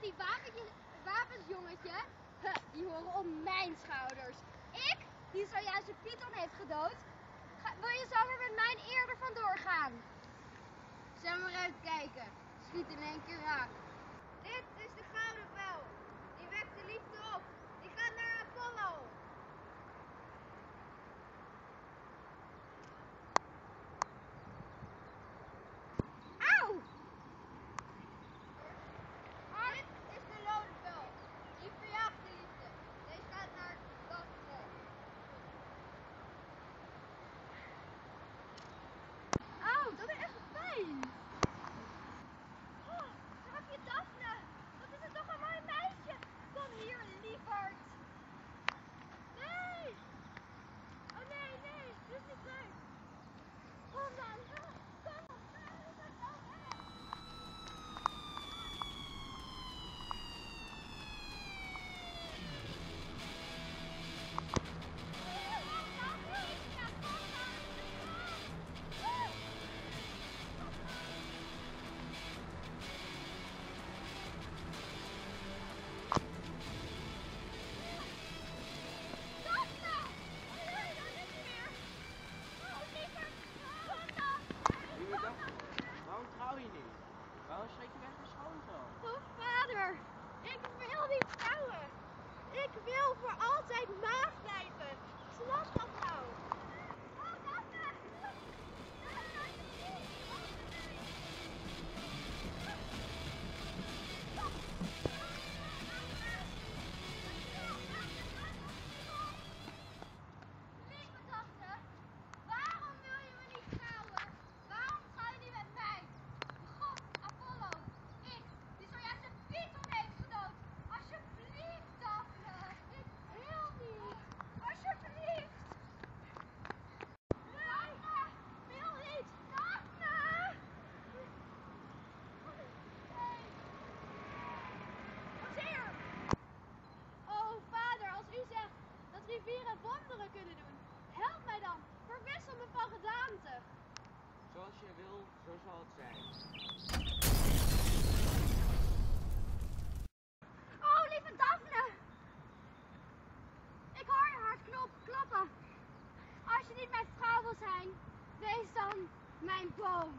die wapens, wapensjongetje, die horen op mijn schouders. Ik, die zojuist een python heeft gedood, ga, wil je zo met mijn eerder vandoor gaan? Zullen we maar uitkijken. Schiet in één keer raak. Dit is de gouden Als je wil, zo zal het zijn. Oh, lieve Daphne! Ik hoor je hart knop. Als je niet mijn vrouw wil zijn, wees dan mijn boom.